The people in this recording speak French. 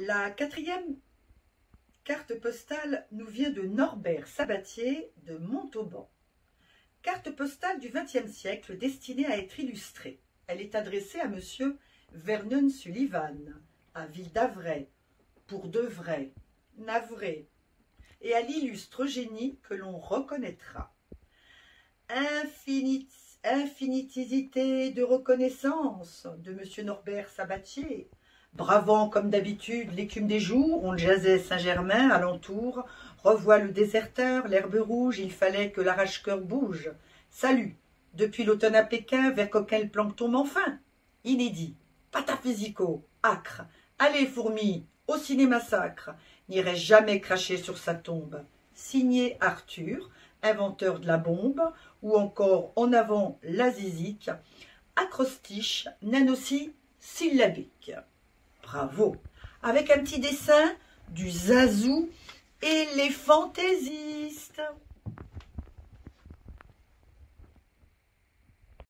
La quatrième carte postale nous vient de Norbert Sabatier de Montauban. Carte postale du XXe siècle destinée à être illustrée. Elle est adressée à monsieur Vernon Sullivan, à Ville d'Avray, pour de vrai, navré, et à l'illustre génie que l'on reconnaîtra. Infinitisité de reconnaissance de monsieur Norbert Sabatier, Bravant comme d'habitude l'écume des jours, on jasait Saint-Germain alentour, revoit le déserteur, l'herbe rouge, il fallait que l'arrache-cœur bouge. Salut, depuis l'automne à Pékin, vers coquin le plancton enfin. Inédit, pataphysico, acre, allez fourmis, au cinéma sacre, n'irait jamais cracher sur sa tombe. Signé Arthur, inventeur de la bombe, ou encore en avant la zizique, acrostiche, aussi syllabique. Bravo. Avec un petit dessin du Zazou et les fantaisistes.